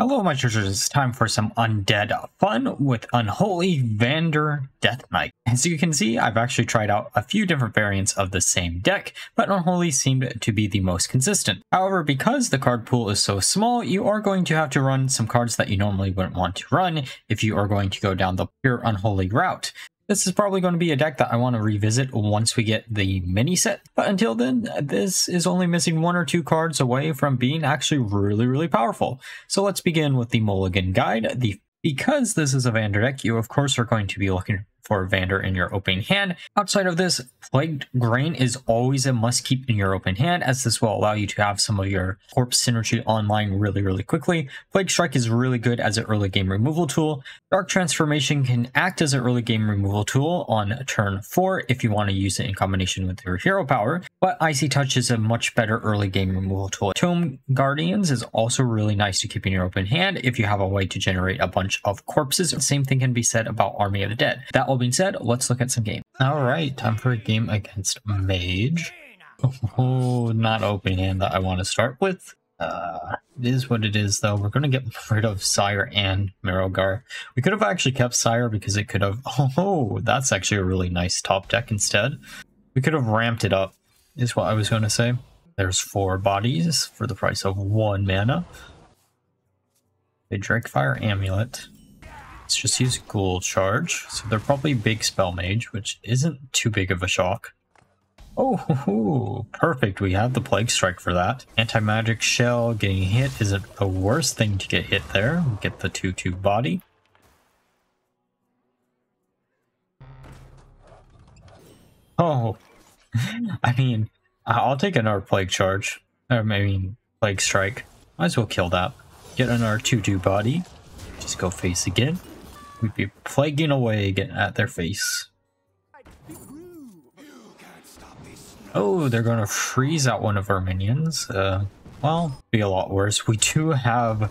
Hello, my treasures. It's time for some undead fun with Unholy Vanndar Death Knight. As you can see, I've actually tried out a few different variants of the same deck, but Unholy seemed to be the most consistent. However, because the card pool is so small, you are going to have to run some cards that you normally wouldn't want to run if you are going to go down the pure Unholy route. This is probably going to be a deck that I want to revisit once we get the mini set. But until then, this is only missing one or two cards away from being actually really, really powerful. So let's begin with the Mulligan Guide. The Because this is a Vanndar deck, you of course are going to be looking for Vanndar in your opening hand. Outside of this, Plagued Grain is always a must keep in your open hand, as this will allow you to have some of your Corpse Synergy online really, really quickly. Plague Strike is really good as an early game removal tool. Dark Transformation can act as an early game removal tool on turn 4 if you want to use it in combination with your hero power, but Icy Touch is a much better early game removal tool. Tomb Guardians is also really nice to keep in your open hand if you have a way to generate a bunch of corpses. Same thing can be said about Army of the Dead. That will being said, let's look at some game. All right, time for a game against Mage. Oh, not open hand that I want to start with. Uh, it is what it is, though. We're going to get rid of Sire and Marrowgar. We could have actually kept Sire because it could have... Oh, that's actually a really nice top deck instead. We could have ramped it up, is what I was going to say. There's four bodies for the price of one mana. A Drakefire Amulet. Let's just use Ghoul Charge. So they're probably Big Spell Mage, which isn't too big of a shock. Oh, perfect. We have the Plague Strike for that. Anti-Magic Shell getting hit isn't the worst thing to get hit there. We get the 2-2 body. Oh, I mean, I'll take another Plague Charge. Or, mean, Plague Strike. Might as well kill that. Get another 2-2 body. Just go face again. We'd be plaguing away getting at their face. Oh, they're to freeze out one of our minions. Uh, well, be a lot worse. We do have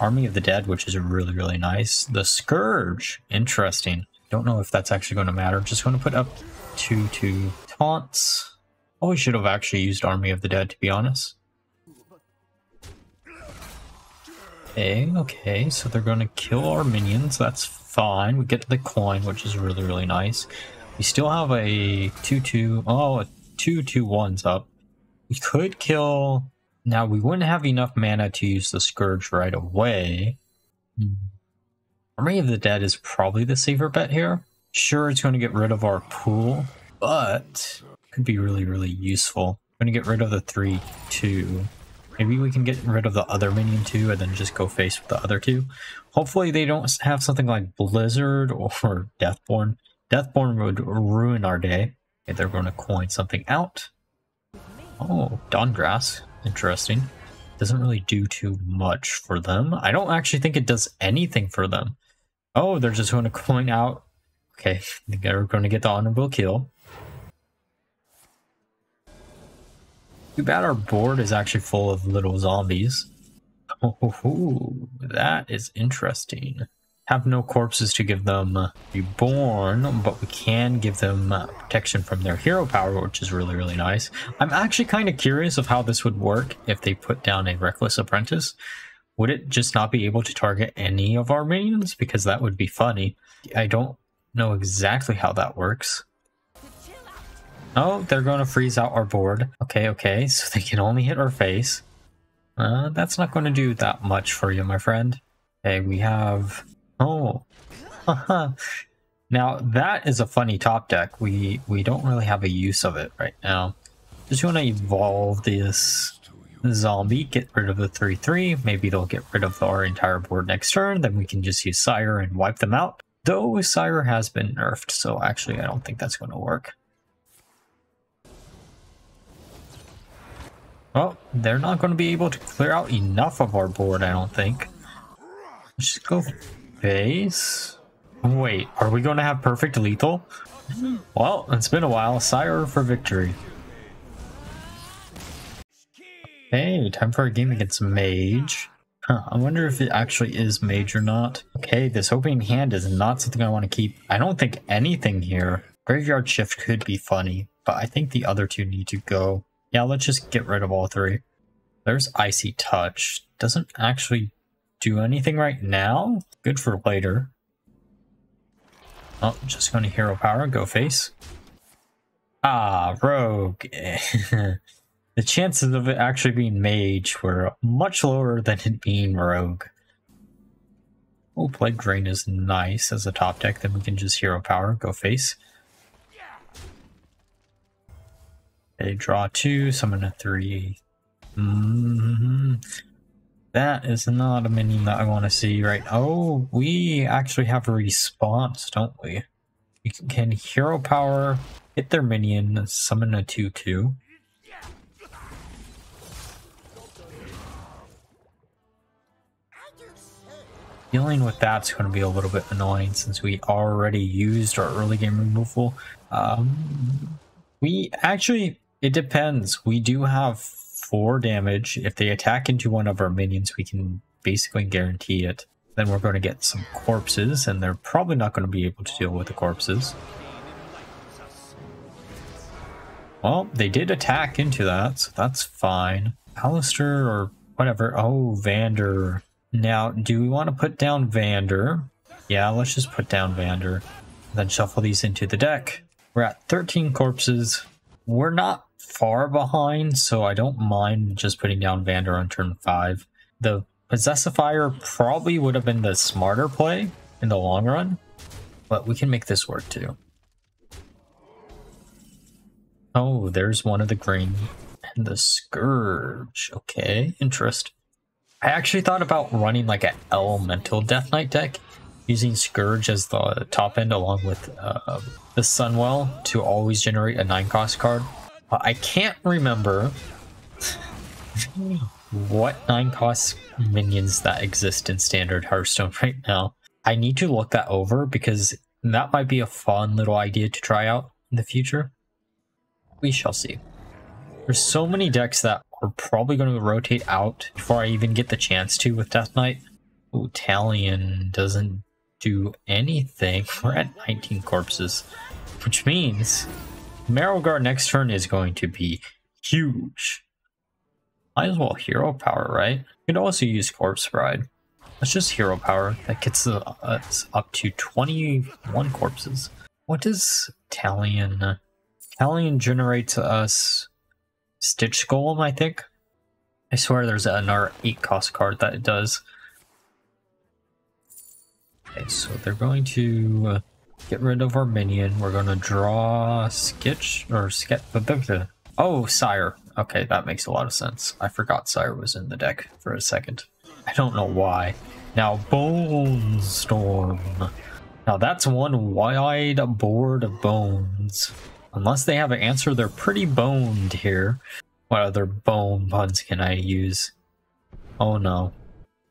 Army of the Dead, which is really, really nice. The Scourge, interesting. Don't know if that's actually going to matter. Just going to put up two, two taunts. Oh, we should have actually used Army of the Dead, to be honest. Okay, okay, so they're to kill our minions. That's fine. We get the coin, which is really, really nice. We still have a 2-2, oh, a 2-2-1's up. We could kill... Now, we wouldn't have enough mana to use the Scourge right away. Hmm. Army of the Dead is probably the safer bet here. Sure, it's going to get rid of our pool, but could be really, really useful. I'm going to get rid of the 3-2. Maybe we can get rid of the other minion too and then just go face with the other two. Hopefully they don't have something like Blizzard or Deathborne. Deathborne would ruin our day. Okay, they're going to coin something out. Oh, Dawngrasp. Interesting. Doesn't really do too much for them. I don't actually think it does anything for them. Oh, they're just going to coin out. Okay, they're going to get the honorable kill. Too bad our board is actually full of little zombies. Oh, that is interesting. Have no corpses to give them reborn, but we can give them uh, protection from their hero power, which is really, really nice. I'm actually kind of curious of how this would work if they put down a Reckless Apprentice. Would it just not be able to target any of our minions? Because that would be funny. I don't know exactly how that works. Oh, they're going to freeze out our board. Okay, okay, so they can only hit our face. Uh, that's not going to do that much for you, my friend. Okay, we have... Oh. now, that is a funny top deck. We, we don't really have a use of it right now. Just want to evolve this zombie, get rid of the 3-3. Maybe they'll get rid of our entire board next turn. Then we can just use Sire and wipe them out. Though Sire has been nerfed, so actually I don't think that's going to work. Well, they're not going to be able to clear out enough of our board, I don't think. Let's just go face. Wait, are we going to have perfect lethal? Well, it's been a while. Sire for victory. Hey, time for a game against Mage. Huh, I wonder if it actually is Mage or not. Okay, this opening hand is not something I want to keep. I don't think anything here. Graveyard Shift could be funny, but I think the other two need to go. Yeah, let's just get rid of all three. There's Icy Touch. Doesn't actually do anything right now. Good for later. Oh, just going to hero power, go face. Ah, rogue. the chances of it actually being mage were much lower than it being rogue. Oh, Plagued Grain is nice as a top deck, then we can just hero power, go face. Okay, draw two, summon a three. Mm -hmm. That is not a minion that I want to see right Oh, we actually have a response, don't we? We can hero power, hit their minion, summon a 2-2. Dealing with that's going to be a little bit annoying since we already used our early game removal. Um, we actually, it depends. We do have four damage. If they attack into one of our minions, we can basically guarantee it. Then we're going to get some corpses, and they're probably not going to be able to deal with the corpses. Well, they did attack into that, so that's fine. Alistair or whatever. Oh, Vanndar. Now, do we want to put down Vanndar? Yeah, let's just put down Vanndar. Then shuffle these into the deck. We're at 13 corpses. We're not far behind, so I don't mind just putting down Vanndar on turn 5. The Possessifier probably would have been the smarter play in the long run, but we can make this work too. Oh, there's one of the green and the Scourge. Okay, interesting. I actually thought about running like an elemental Death Knight deck, using Scourge as the top end along with uh, the Sunwell to always generate a 9 cost card. I can't remember what 9 cost minions that exist in Standard Hearthstone right now. I need to look that over because that might be a fun little idea to try out in the future. We shall see. There's so many decks that we're probably going to rotate out before I even get the chance to with Death Knight. Ooh, Talion doesn't do anything. We're at 19 corpses, which means Marrowgar next turn is going to be huge. Might as well hero power, right? You could also use Corpse Bride. Let's just hero power. That gets us up to 21 corpses. What does Talion... Talion generates us Stitch Golem, I think. I swear there's another 8 cost card that it does. Okay, so they're going to uh, get rid of our minion. We're going to draw Sketch, or Sketch... Oh, Sire. Okay, that makes a lot of sense. I forgot Sire was in the deck for a second. I don't know why. Now, Bone Storm. Now that's one wide board of bones. Unless they have an answer, they're pretty boned here. What other bone puns can I use? Oh no.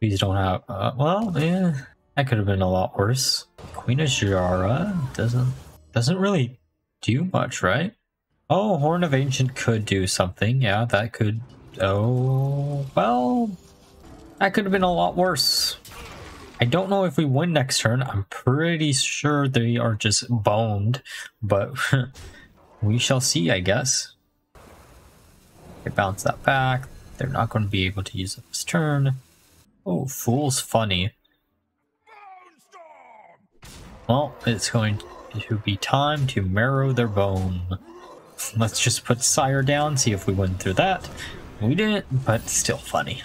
These don't have... Uh, well, yeah. That could have been a lot worse. Queen Azshara doesn't... Doesn't really do much, right? Oh, Horn of Ancient could do something. Yeah, that could... Oh... Well... That could have been a lot worse. I don't know if we win next turn. I'm pretty sure they are just boned, but we shall see, I guess. They bounce that back. They're not going to be able to use it this turn. Oh, Fool's funny. Well, it's going to be time to marrow their bone. Let's just put Sire down, see if we win through that. We didn't, but still funny.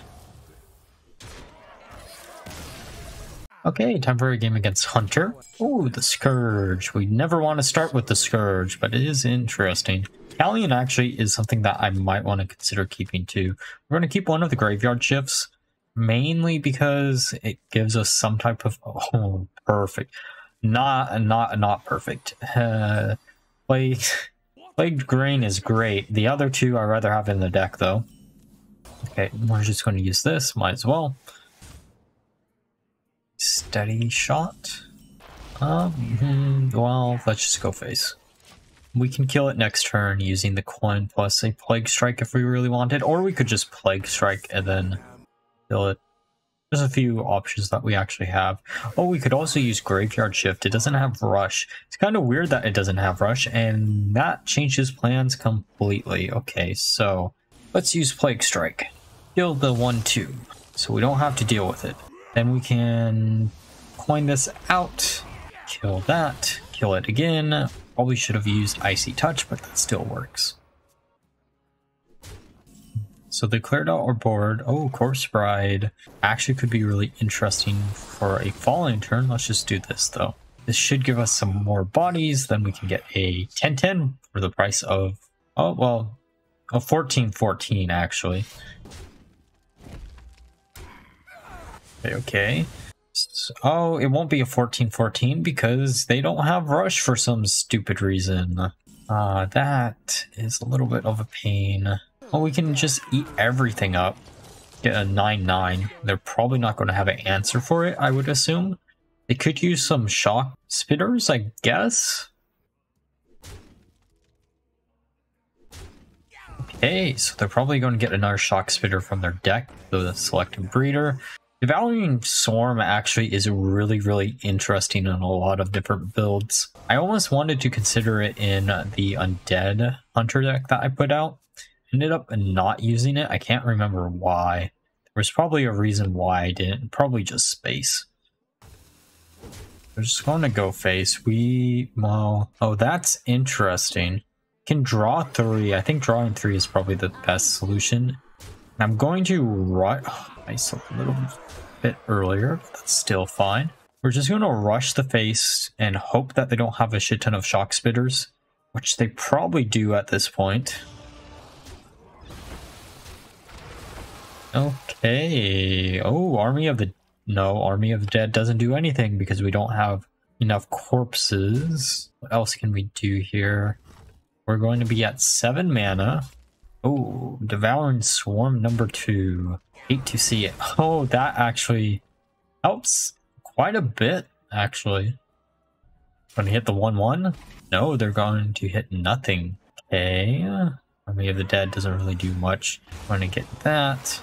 Okay, time for a game against Hunter. Oh, the Scourge. We never want to start with the Scourge, but it is interesting. Talion actually is something that I might want to consider keeping too. We're going to keep one of the Graveyard Shifts, mainly because it gives us some type of... Oh, perfect. Not, not, not perfect. Uh, Plague, Plagued Grain is great. The other two I'd rather have in the deck, though. Okay, we're just going to use this. Might as well. Steady shot. Um, hmm, well, let's just go face. We can kill it next turn using the coin plus a Plague Strike if we really wanted, or we could just Plague Strike and then kill it. There's a few options that we actually have. Oh, we could also use Graveyard Shift. It doesn't have Rush. It's kind of weird that it doesn't have Rush, and that changes plans completely. Okay, so let's use Plague Strike. Kill the 1-2, so we don't have to deal with it. Then we can coin this out, kill that, kill it again. Probably should have used Icy Touch, but that still works. So cleared out our board. Oh, Corpse Bride actually could be really interesting for a falling turn. Let's just do this though. This should give us some more bodies. Then we can get a 10-10 for the price of, oh, well, a 14-14 actually. Okay, okay. So, oh, it won't be a 14-14 because they don't have rush for some stupid reason. Uh, that is a little bit of a pain. Well, we can just eat everything up. Get a 9-9. They're probably not going to have an answer for it, I would assume. They could use some shock spitters, I guess. Okay, so they're probably going to get another Shockspitter from their deck, the selected breeder. Devouring Swarm actually is really, really interesting in a lot of different builds. I almost wanted to consider it in the Undead Hunter deck that I put out. Ended up not using it. I can't remember why. There was probably a reason why I didn't. Probably just space. We're just going to go face. We, well, oh, that's interesting. Can draw three. I think drawing three is probably the best solution. I'm going to rush. Oh, nice, a little bit earlier. That's still fine. We're just going to rush the face and hope that they don't have a shit ton of Shockspitters, which they probably do at this point. Okay. Oh, Army of the no, Army of the Dead doesn't do anything because we don't have enough corpses. What else can we do here? We're going to be at 7 mana. Oh, Devouring Swarm number 2. Hate to see it. Oh, that actually helps quite a bit, actually. Going to hit the 1-1? No, they're going to hit nothing. Okay. Army of the Dead doesn't really do much. I'm going to get that.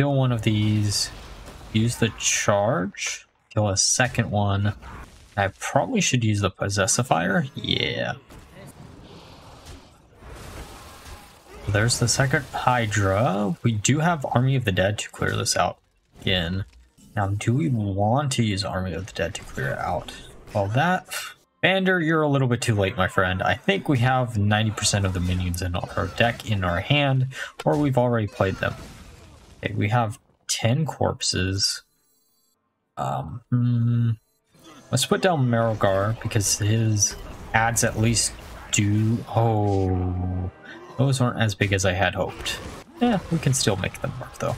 Kill one of these. Use the charge. Kill a second one. I probably should use the Possessifier. Yeah. There's the second Hydra. We do have Army of the Dead to clear this out again. Now, do we want to use Army of the Dead to clear it out? Well, that... Vanndar, you're a little bit too late, my friend. I think we have 90% of the minions in our deck in our hand, or we've already played them. Okay, we have 10 corpses. Um, hmm, let's put down Marrowgar because his ads at least do... Oh, those aren't as big as I had hoped. Yeah, we can still make them work though.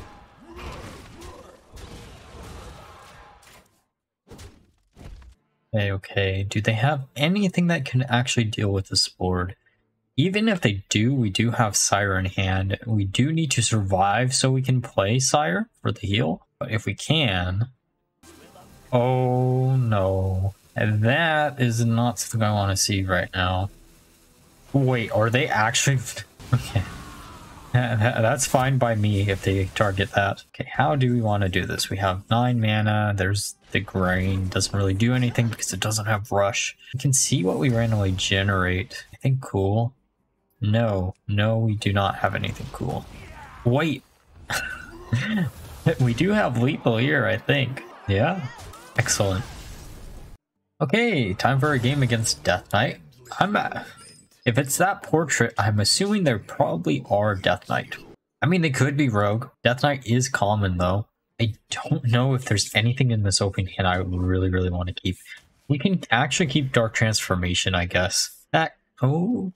Okay, okay. Do they have anything that can actually deal with this board? Even if they do, we do have Sire in hand. We do need to survive so we can play Sire for the heal. But if we can... Oh no. That is not something I want to see right now. Wait, are they actually... okay. That's fine by me if they target that. Okay, how do we want to do this? We have 9 mana, there's the grain, doesn't really do anything because it doesn't have rush. You can see what we randomly generate. I think cool. No, no, we do not have anything cool. Wait. we do have lethal here, I think. Yeah. Excellent. Okay, time for a game against Death Knight. I'm uh, if it's that portrait, I'm assuming there probably are Death Knight. I mean, they could be Rogue. Death Knight is common, though. I don't know if there's anything in this open hand I really, really want to keep. We can actually keep Dark Transformation, I guess. Oh,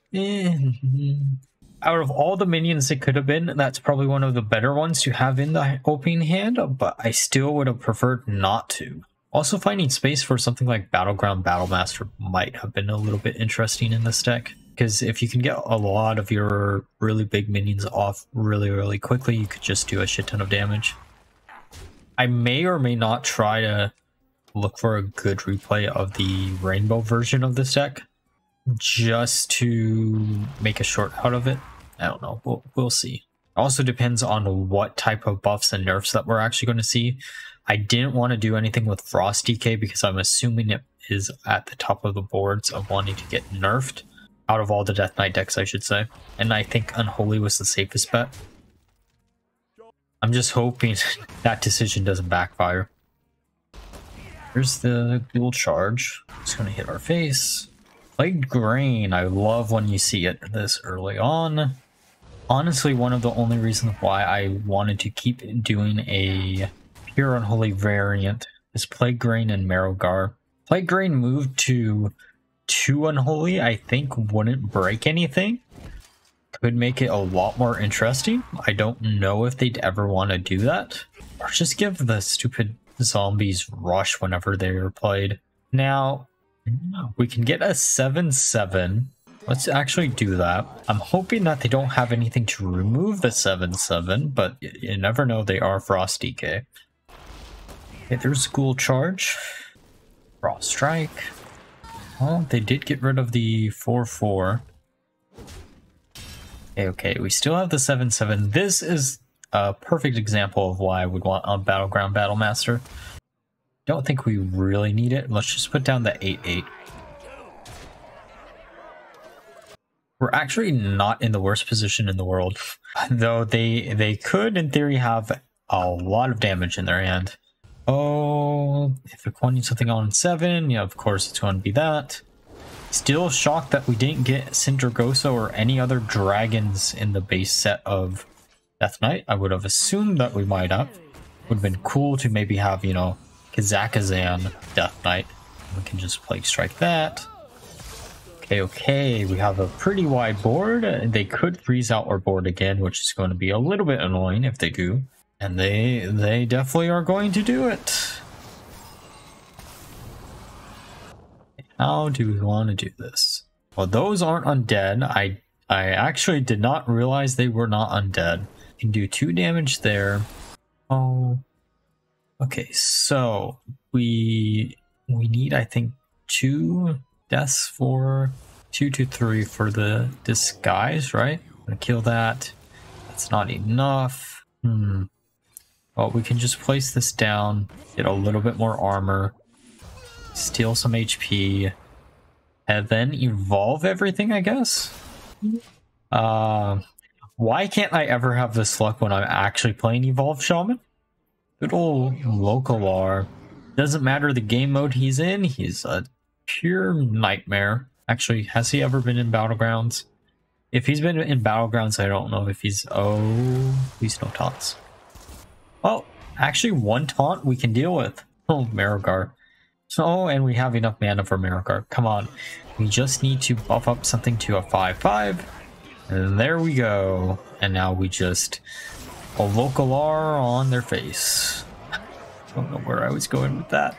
out of all the minions it could have been, that's probably one of the better ones to have in the opening hand, but I still would have preferred not to. Also, finding space for something like Battleground Battlemaster might have been a little bit interesting in this deck. Because if you can get a lot of your really big minions off really, really quickly, you could just do a shit ton of damage. I may or may not try to look for a good replay of the rainbow version of this deck just to make a short out of it. I don't know. We'll, we'll see. Also depends on what type of buffs and nerfs that we're actually going to see. I didn't want to do anything with Frost DK because I'm assuming it is at the top of the boards of wanting to get nerfed out of all the Death Knight decks, I should say. And I think Unholy was the safest bet. I'm just hoping that decision doesn't backfire. Here's the dual charge. It's gonna hit our face. Plagued Grain, I love when you see it this early on. Honestly, one of the only reasons why I wanted to keep doing a pure unholy variant is Plague Grain and Marrowgar. Plague Grain moved to two unholy, I think wouldn't break anything. Could make it a lot more interesting. I don't know if they'd ever want to do that. Or just give the stupid zombies rush whenever they are played. Now, we can get a 7-7. Let's actually do that. I'm hoping that they don't have anything to remove the 7-7, but you never know, they are Frost DK. Okay, there's School Charge. Frost Strike. Oh, they did get rid of the 4-4. Okay, okay, we still have the 7-7. This is a perfect example of why I would want a Battleground Battlemaster. Don't think we really need it. Let's just put down the 8-8. We're actually not in the worst position in the world. Though they they could, in theory, have a lot of damage in their hand. Oh, if they're needs something on 7, yeah, of course it's going to be that. Still shocked that we didn't get Sindragosa or any other dragons in the base set of Death Knight. I would have assumed that we might have. Would have been cool to maybe have, you know, Kazakhstan Death Knight. We can just Plague Strike that. Okay, okay, we have a pretty wide board. They could freeze out our board again, which is going to be a little bit annoying if they do. And they they definitely are going to do it. How do we want to do this? Well, those aren't undead. I I actually did not realize they were not undead. Can do two damage there. Oh, Okay, so we we need I think two deaths for two to three for the disguise, right? Gonna kill that. That's not enough. Hmm. Well, we can just place this down, get a little bit more armor, steal some HP, and then evolve everything, I guess. Uh, why can't I ever have this luck when I'm actually playing Evolve Shaman? Good old Lokholar. Doesn't matter the game mode he's in, he's a pure nightmare. Actually, has he ever been in Battlegrounds? If he's been in Battlegrounds, I don't know if he's... Oh, he's no taunts. Oh, actually one taunt we can deal with. Oh, Marrowgar. So, and we have enough mana for Marrowgar. Come on. We just need to buff up something to a 5-5. And there we go. And now we just a Lokholar on their face. I don't know where I was going with that.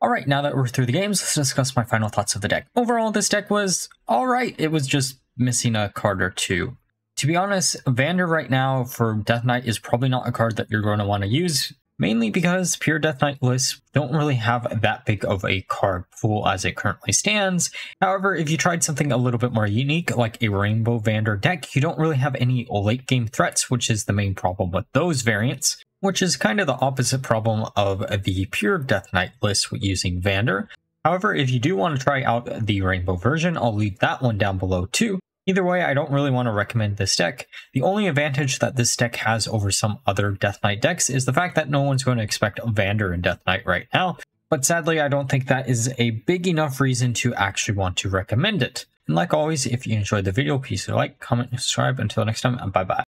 Alright, now that we're through the games, let's discuss my final thoughts of the deck. Overall, this deck was alright. It was just missing a card or two. To be honest, Vanndar right now for Death Knight is probably not a card that you're going to want to use mainly because pure Death Knight lists don't really have that big of a card pool as it currently stands. However, if you tried something a little bit more unique, like a Rainbow Vanndar deck, you don't really have any late game threats, which is the main problem with those variants, which is kind of the opposite problem of the pure Death Knight list using Vanndar. However, if you do want to try out the Rainbow version, I'll leave that one down below too. Either way, I don't really want to recommend this deck. The only advantage that this deck has over some other Death Knight decks is the fact that no one's going to expect Vanndar in Death Knight right now, but sadly I don't think that is a big enough reason to actually want to recommend it. And like always, if you enjoyed the video, please like, comment, and subscribe. Until next time, and bye bye.